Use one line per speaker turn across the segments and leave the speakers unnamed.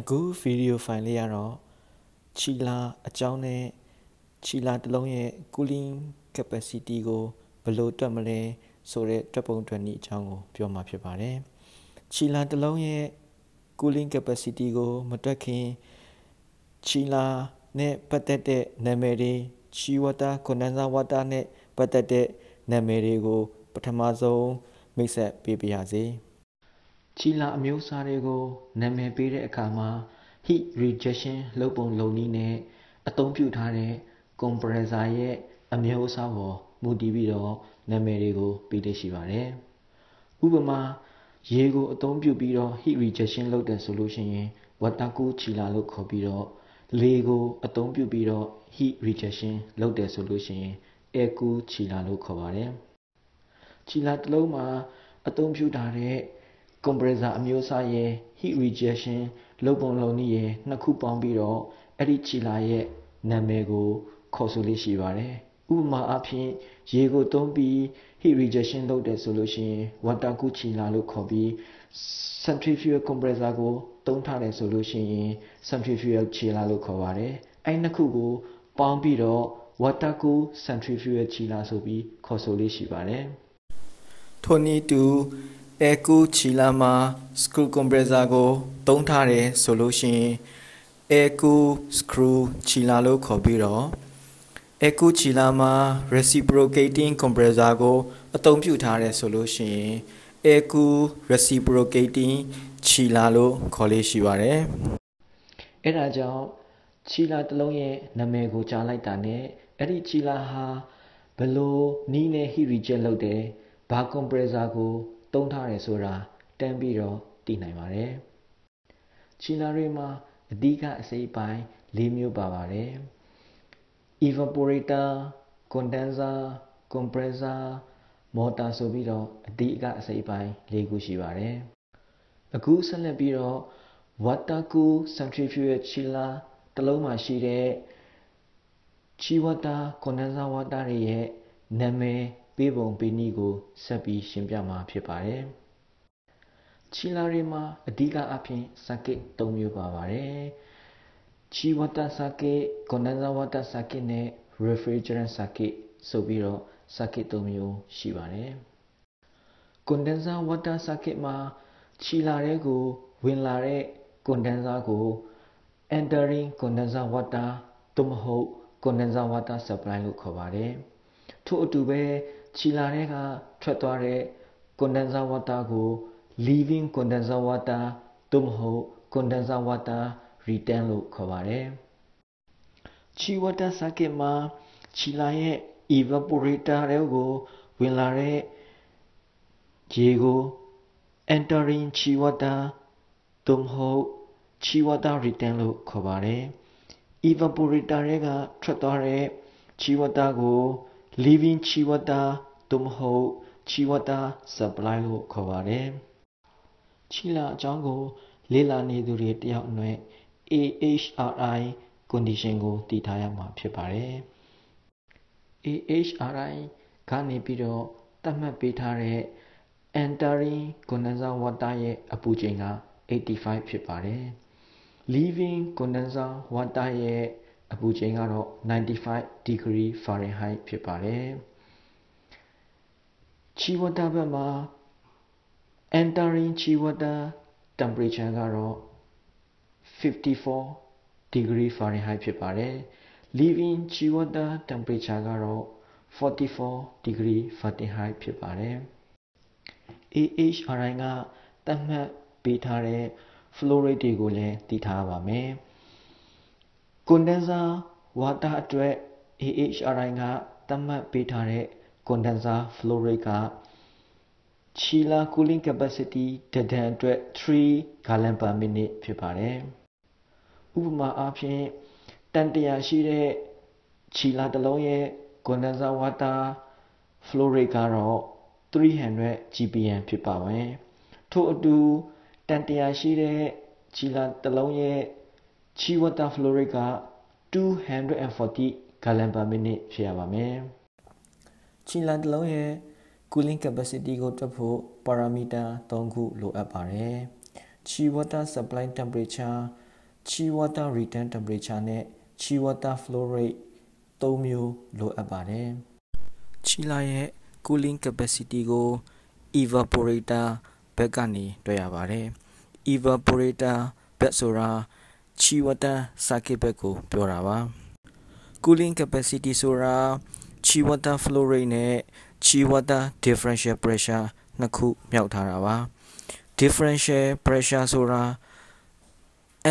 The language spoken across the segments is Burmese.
အခုဗီဒီယိုဖိုင်လေးကတော့ချီလာအကြောင်းနဲ့ချီလာတစ်လုံးရဲ့ cooling capacity ကိုဘယ်လိုတွက်မလဲဆိုတဲ့တွက်ပုံတွက်နည်းအကြောင်းကိုပြောမှာဖြစ်ပါတယ်ချီလာတစ်လုံးရဲ့ cooling capacity ကိုမတွက်ခင်ချီလာနဲ့ပတ်သက်တဲ့နာမည်တွေချီဝတာကွန်ဒန်ဆာဝတာနဲ့ပတ်သက်တဲ့နာမည်တွေကိုပထမဆုံးမိတ်ဆက်ပေးပါရစေ။ ချီလာအမျိုးအစားတွေကိုနာမည်ပေးတဲ့အခါမှာ heat rejection လုပ်ပုံလုပ်နည်းနဲ့အသုံးပြုထားတဲ့ compressor ရဲ့အမျိုးအစားပေါ်မူတည်ပြီးတော့နာမည်တွေကိုပေးလို့ရှိပါတယ်။ဥပမာရေကိုအသုံးပြုပြီးတော့ heat rejection လုပ်တယ်ဆိုလို့ရှိရင် water cool ချီလာလို့ခေါ်ပြီးတော့လေကိုအသုံးပြုပြီးတော့ heat rejection လုပ်တယ်ဆိုလို့ရှိရင် air cool ချီလာလို့ခေါ်ပါတယ်။ချီလာတစ်လုံးမှာအသုံးပြုထားတဲ့ compressor အမျိုးအစားရဲ့ heat rejection လုပ်ပုံလုပ်နည်းရဲ့နှစ်ခုပေါင်းပြီးတော့အဲ့ဒီချီလာရဲ့နာမည်ကိုခေါ်ဆိုလေးရှိပါတယ်။ဥပမာအားဖြင့်ရေကိုသုံးပြီး heat rejection လုပ်တယ်ဆိုလို့ရှိရင် water cool ချီလာလို့ခေါ်ပြီး centrifugal compressor ကိုသုံးထားတယ်ဆိုလို့ရှိရင် centrifugal ချီလာလို့ခေါ်ပါတယ်။အဲ့နှစ်ခုကိုပေါင်းပြီးတော့ water cool centrifugal ချီလာဆိုပြီးခေါ်ဆိုလေးရှိပါတယ်။ထိုနည်းတူ အဲကူချီလာမှာ screw compressor ကိုသုံးထားတယ်ဆိုလို့ရှိရင်အဲကူ screw ချီလာလို့ခေါ်ပြီးတော့အဲကူချီလာမှာ reciprocating compressor ကိုအသုံးပြုထားတယ်ဆိုလို့ရှိရင်အဲကူ reciprocating ချီလာလို့ခေါ်လေးရှိပါတယ်အဲဒါကြောင့်ချီလာတစ်လုံးရဲ့နာမည်ကိုကြားလိုက်တာနဲ့အဲ့ဒီချီလာဟာဘလို့နီးနဲ့ heat reject လုပ်တယ်ဘာ compressor ကို သုံးထားတယ်ဆိုတာတန်းပြီးတော့သိနိုင်ပါတယ်။ချီလာတွေမှာအဓိကအစိပ်ပိုင်း၄မျိုးပါပါတယ် evaporator condenser compressor motor ဆိုပြီးတော့အဓိကအစိပ်ပိုင်း၄ခုရှိပါတယ်အခုဆက်လက်ပြီးတော့ water cool centrifugal chiller တလုံးမှာရှိတဲ့ချီဝတာ condenser water တွေရဲ့နာမည် ပေးပုံပေးနည်းကိုဆက်ပြီးရှင်းပြမှာဖြစ်ပါတယ်။ချီလာတွေမှာအဓိကအဖြစ် circuit ၃မျိုးပါပါတယ်။ချီ water circuit, condenser water circuit နဲ့ refrigerant circuit ဆိုပြီးတော့ circuit ၃မျိုးရှိပါတယ်။ condenser water circuit မှာချီလာတဲ့ကို ဝင်လာတဲ့ condenser ကို entering condenser water သို့မဟုတ် condenser water supply လို့ခေါ်ပါတယ်။ထို့အတူပဲ ချီလာတဲ့ကထွက်သွားတဲ့ condenser water ကို leaving condenser water သို့မဟုတ် condenser water return လို့ခေါ်ပါတယ်ချီ water circuit မှာချီလာရဲ့ evaporator တွေကိုဝင်လာတဲ့ရေကို entering ချီ water သို့မဟုတ်ချီ water return လို့ခေါ်ပါတယ် evaporator တွေကထွက်သွားတဲ့ချီ water ကို leaving ချီ water သို့မဟုတ်ချီဝတာ supply လို့ခေါ်ပါတယ်။ချီလာအကြောင်းကို လေ့လာနေသူတွေတယောက်အနွယ် AHRI condition ကိုတည်ထားရမှာဖြစ်ပါတယ်။ AHRI ကနေပြီးတော့သတ်မှတ်ပေးထားတဲ့ entering condenser water ရဲ့အပူချိန်က85ဖြစ်ပါတယ်။ leaving condenser water ရဲ့ အပူချိန်ကတော့95 degree Fahrenheit ဖြစ်ပါတယ်။ချီဝတာဘက်မှာ entering ချီဝတာ temperature ကတော့54 degree Fahrenheit ဖြစ်ပါတယ် leaving ချီဝတာ temperature ကတော့44 degree Fahrenheit ဖြစ်ပါတယ် AHRI ကသတ်မှတ်ပေးထားတဲ့ flow rate တွေကိုလည်းသိထားပါမယ် condenser water အတွက် AHRI ကသတ်မှတ်ပေးထားတဲ့ condenser flow rate က Chiller cooling capacity တဒံအတွက်3 gallon per minute ဖြစ်ပါတယ်။ဥပမာအားဖြင့်တန်တရာရှိတဲ့ chiller တစ်လုံးရဲ့ condenser water flow rate ကတော့300 GPM ဖြစ်ပါမယ်။ထို့အတူတန်တရာရှိတဲ့ chiller တစ်လုံးရဲ့ chi water flow rate က240 gallon per minute ဖြစ်ရပါမယ်။ chiller တစ်လုံးရဲ့ cooling capacity ကိုတွက်ဖို့ parameter 3ခုလိုအပ်ပါတယ်။ Chi water supply temperature chi water return temperature နဲ့ chi water flow rate ၃မျိုးလိုအပ်ပါတယ်ချီလာရဲ့ cooling capacity ကို evaporator ဘက်ကနေတွေ့ရပါတယ် evaporator ဘက်ဆိုတာ chi water circuit ဘက်ကိုပြောတာပါ cooling capacity ဆိုတာ chi water flow rate နဲ့ chi water differential pressure နှစ်ခုမြောက်ထားတာပါ differential pressure ဆိုတာ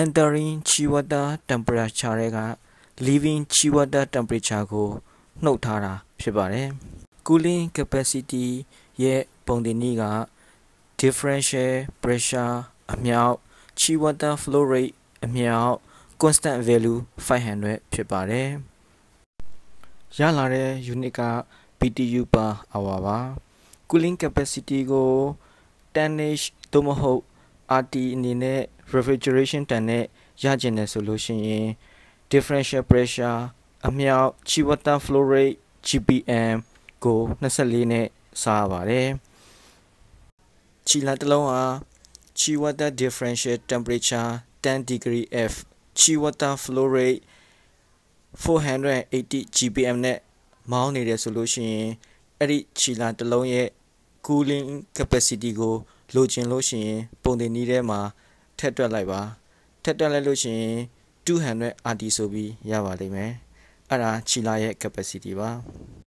entering chi water temperature တွေက leaving chi water temperature ကိုနှုတ်ထားတာဖြစ်ပါတယ် cooling capacity ရဲ့ပုံသဏ္ဍာန်က differential pressure အမြောက် chi water flow rate အမြောက် constant value 500ဖြစ်ပါတယ်ရလာတဲ့ unit က BTU per hour ပါ cooling capacity ကို 10h သို့မဟုတ် RT အနေနဲ့ refrigeration တန်နဲ့ရကျင်တယ်ဆိုလို့ရှိရင် differential pressure အမြောက် chi water flow rate GPM ကို24နဲ့စားရပါတယ်ချီလာတစ်လုံးဟာ chi water differential temperature 10 degree F chi water flow rate 480 GPM နဲ့မောင်းနေတယ်ဆိုလို့ရှိရင်အဲ့ဒီချီလာတစ်လုံးရဲ့ cooling capacity ကိုလိုချင်လို့ရှိရင်ပုံတင်နည်းထဲမှာထည့်တွက်လိုက်ပါထည့်တွက်လိုက်လို့ရှိရင်200 RT ဆိုပြီးရပါလိမ့်မယ်အဲ့ဒါချီလာရဲ့ capacity ပါ